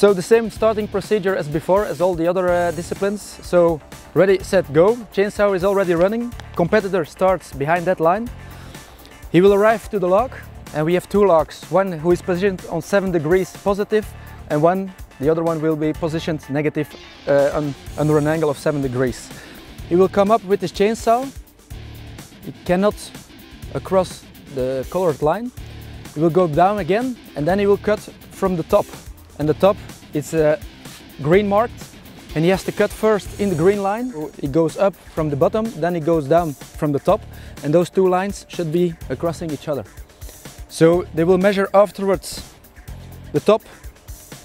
So the same starting procedure as before, as all the other uh, disciplines. So ready, set, go. Chainsaw is already running. Competitor starts behind that line. He will arrive to the log and we have two logs. One who is positioned on 7 degrees positive and one, the other one will be positioned negative uh, on, under an angle of 7 degrees. He will come up with his chainsaw. He cannot across the colored line. He will go down again and then he will cut from the top. And the top is a green marked and he has to cut first in the green line. It goes up from the bottom, then it goes down from the top and those two lines should be crossing each other. So they will measure afterwards the top,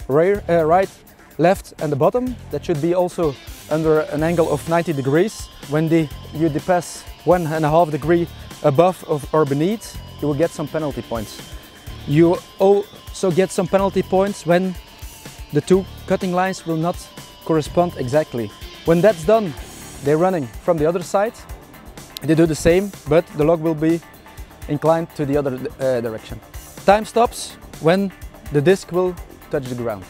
rear, uh, right, left and the bottom. That should be also under an angle of 90 degrees. When you pass one and a half degree above or beneath, you will get some penalty points. You also get some penalty points when the two cutting lines will not correspond exactly. When that's done, they're running from the other side. They do the same, but the log will be inclined to the other uh, direction. Time stops when the disc will touch the ground.